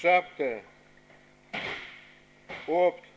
7, 8,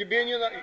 тебе не надо...